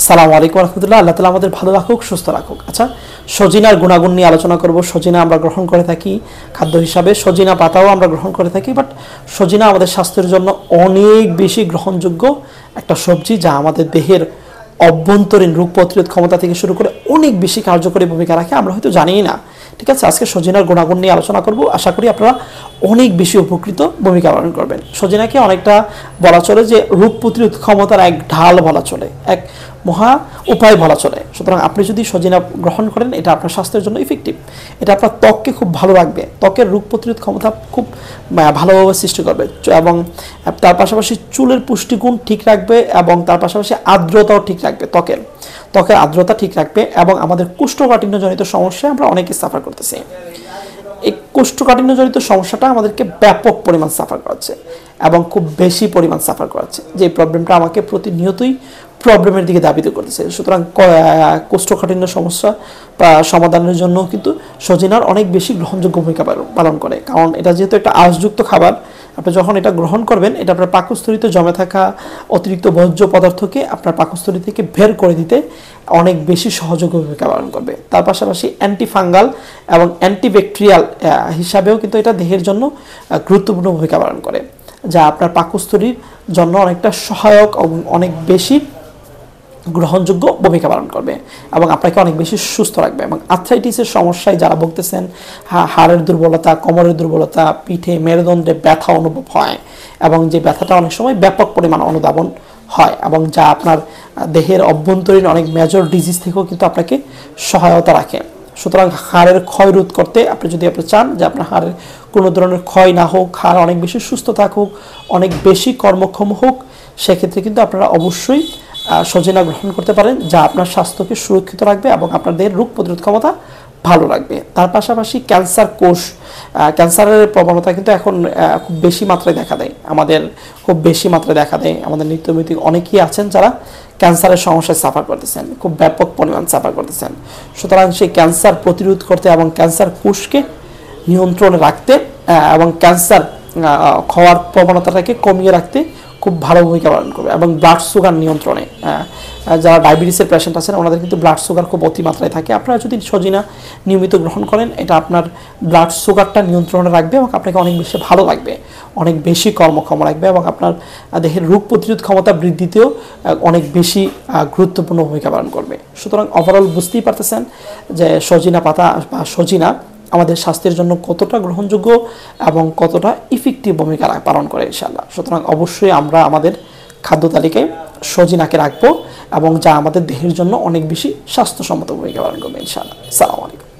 আসসালামু আলাইকুম রহমতুল্লাহ। আল্লাহ তালা আমাদের ভালো রাখুক, সুস্থ রাখুক। আচ্ছা সজিনার গুণাগুণ নিয়ে আলোচনা করব। সজিনা আমরা গ্রহণ করে থাকি খাদ্য হিসাবে। সজিনা পাতাও আমরা গ্রহণ করে থাকি বাট সজিনা আমাদের স্বাস্থ্যের জন্য অনেক বেশি গ্রহণযোগ্য একটা সবজি যা আমাদের দেহের অভ্যন্তরীণ রোগ প্রতিরোধ ক্ষমতা থেকে শুরু করে অনেক বেশি কার্যকরী ভূমিকা রাখে, আমরা হয়তো জানিই না। ঠিক আছে, আজকে সজিনার গুণাগুণ নিয়ে আলোচনা করব। আশা করি আপনারা অনেক বেশি উপকৃত ভূমিকা পালন করবেন। সজিনাকে অনেকটা বলা চলে যে রোগ প্রতিরোধ ক্ষমতার এক ঢাল বলা চলে। এক মহা উপায় বলা চলে। সুতরাং আপনি যদি সজিনা গ্রহণ করেন, এটা আপনার স্বাস্থ্যের জন্য ইফেক্টিভ এটা আপনার ত্বককে খুব ভালো রাখবে। ত্বকের রোগ প্রতিরোধ ক্ষমতা খুব ভালোভাবে সৃষ্টি করবে। এবং তার পাশাপাশি চুলের পুষ্টিগুণ ঠিক রাখবে এবং তার পাশাপাশি আর্দ্রতাও ঠিক রাখবে ত্বকের। ত্বকের আর্দ্রতা ঠিক রাখবে এবং আমাদের কোষ্ঠকাঠিন্যজনিত সমস্যায় আমরা অনেকে সাফার করতেছি। এই কোষ্ঠকাঠিন্যজনিত সমস্যাটা আমাদেরকে ব্যাপক পরিমাণ সাফার করাচ্ছে এবং খুব বেশি পরিমাণ সাফার করাচ্ছে। যে প্রবলেমটা আমাকে প্রতিনিয়তই প্রবলেমের দিকে দাবিত করতেছে। সুতরাং কোষ্ঠকাঠিন্য সমস্যা সমাধানের জন্য কিন্তু সজিনার অনেক বেশি গ্রহণযোগ্য ভূমিকা পালন- পালন করে। কারণ এটা যেহেতু একটা আঁশযুক্ত খাবার, আপনি যখন এটা গ্রহণ করবেন, এটা আপনার পাকস্থলিতে জমে থাকা অতিরিক্ত বর্জ্য পদার্থকে আপনার পাকস্থলী থেকে বের করে দিতে অনেক বেশি সহযোগী ভূমিকা পালন করবে। তার পাশাপাশি অ্যান্টিফাঙ্গাল এবং অ্যান্টিব্যাকটেরিয়াল হিসাবেও কিন্তু এটা দেহের জন্য গুরুত্বপূর্ণ ভূমিকা পালন করে, যা আপনার পাকস্থলীর জন্য অনেকটা সহায়ক এবং অনেক বেশি গ্রহণযোগ্য ভূমিকা পালন করবে এবং আপনাকে অনেক বেশি সুস্থ রাখবে এবং আর্থ্রাইটিসের সমস্যায় যারা ভুগতেছেন হাড়ের দুর্বলতা, কোমরের দুর্বলতা, পিঠে মেরুদণ্ডে ব্যথা অনুভব হয় এবং যে ব্যথাটা অনেক সময় ব্যাপক পরিমাণ অনুধাবন হয় এবং যা আপনার দেহের অভ্যন্তরীণ অনেক মেজর ডিজিজ থেকেও কিন্তু আপনাকে সহায়তা রাখে। সুতরাং হাড়ের ক্ষয় রোধ করতে আপনি যদি আপনি চান যে আপনার হাড়ের কোনো ধরনের ক্ষয় না হোক, হাড় অনেক বেশি সুস্থ থাকুক, অনেক বেশি কর্মক্ষম হোক, সেক্ষেত্রে কিন্তু আপনারা অবশ্যই সজিনা গ্রহণ করতে পারেন, যা আপনার স্বাস্থ্যকে সুরক্ষিত রাখবে এবং আপনাদের রোগ প্রতিরোধ ক্ষমতা ভালো রাখবে। তার পাশাপাশি ক্যান্সার কোষ ক্যান্সারের প্রবণতা কিন্তু এখন খুব বেশি মাত্রায় দেখা দেয়। আমাদের খুব বেশি মাত্রায় দেখা দেয়। আমাদের নিত্যনৈতিক অনেকেই আছেন যারা ক্যান্সারের সমস্যায় সাফার করতেছেন, খুব ব্যাপক পরিমাণ সাফার করতেছেন। সুতরাং সেই ক্যান্সার প্রতিরোধ করতে এবং ক্যান্সার কোষকে নিয়ন্ত্রণে রাখতে এবং ক্যান্সার আহ, হওয়ার প্রবণতাটাকে কমিয়ে রাখতে খুব ভালো ভূমিকা পালন করবে এবং ব্লাড সুগার নিয়ন্ত্রণে। যারা ডায়াবেটিসের পেশেন্ট আছেন ওনাদের কিন্তু ব্লাড সুগার খুব অতিমাত্রায় থাকে। আপনারা যদি সজিনা নিয়মিত গ্রহণ করেন এটা আপনার ব্লাড সুগারটা নিয়ন্ত্রণে রাখবে এবং আপনাকে অনেক বেশি ভালো লাগবে। অনেক বেশি কর্মক্ষম রাখবে এবং আপনার দেহের রোগ প্রতিরোধ ক্ষমতা বৃদ্ধিতেও অনেক বেশি গুরুত্বপূর্ণ ভূমিকা পালন করবে। সুতরাং ওভারঅল বুঝতেই পারতেছেন যে সজিনা পাতা বা সজিনা আমাদের স্বাস্থ্যের জন্য কতটা গ্রহণযোগ্য এবং কতটা ইফেক্টিভ ভূমিকা পালন করে ইনশাল্লাহ সুতরাং অবশ্যই আমরা আমাদের খাদ্য তালিকায় সজিনাকে রাখব এবং যা আমাদের দেহের জন্য অনেক বেশি স্বাস্থ্যসম্মত ভূমিকা পালন করবে, ইনশাআল্লাহ। সালাম আলাইকুম।